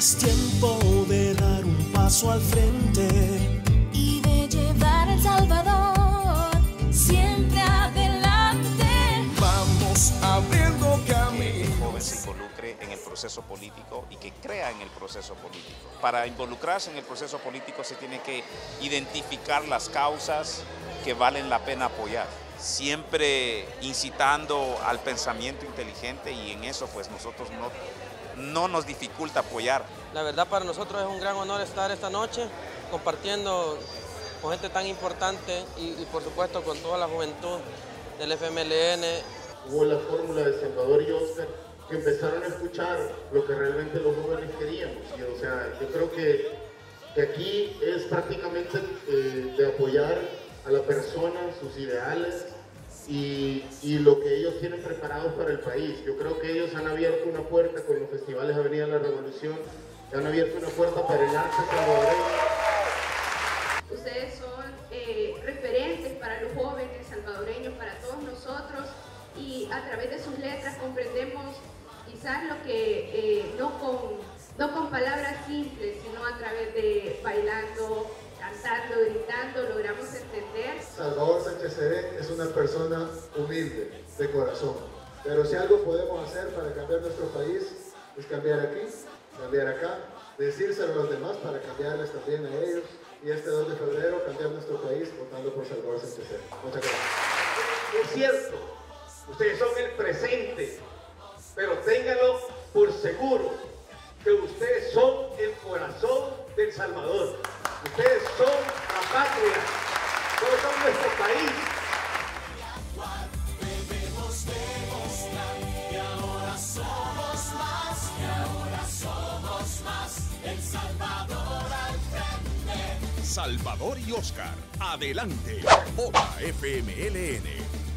Es tiempo de dar un paso al frente y de llevar a El Salvador siempre adelante. Vamos abriendo camino. el joven se involucre en el proceso político y que crea en el proceso político. Para involucrarse en el proceso político se tiene que identificar las causas que valen la pena apoyar, siempre incitando al pensamiento inteligente y en eso pues nosotros no, no nos dificulta apoyar. La verdad para nosotros es un gran honor estar esta noche compartiendo con gente tan importante y, y por supuesto con toda la juventud del FMLN. Hubo la fórmula de Salvador y Oscar que empezaron a escuchar lo que realmente los jóvenes queríamos. Y, o sea, yo creo que, que aquí es prácticamente eh, de apoyar a la persona, sus ideales y, lo que ellos tienen preparados para el país. Yo creo que ellos han abierto una puerta con los festivales Avenida de la Revolución, han abierto una puerta para el arte salvadoreño. Ustedes son eh, referentes para los jóvenes salvadoreños, para todos nosotros y a través de sus letras comprendemos quizás lo que eh, no, con, no con palabras simples, sino a través de bailando, cantando, gritando, logramos entender. Salvador Sánchez Serén es una persona humilde, de corazón. Pero si algo podemos hacer para cambiar nuestro país es cambiar aquí, cambiar acá, decírselo a los demás para cambiarles también a ellos. Y este 2 de febrero cambiar nuestro país votando por Salvador Sánchez Serén. Muchas gracias. Es cierto, ustedes son el presente, pero ténganlo por seguro que ustedes son el corazón del Salvador. Ustedes son la patria, Salvador y Oscar, adelante. Vota FMLN.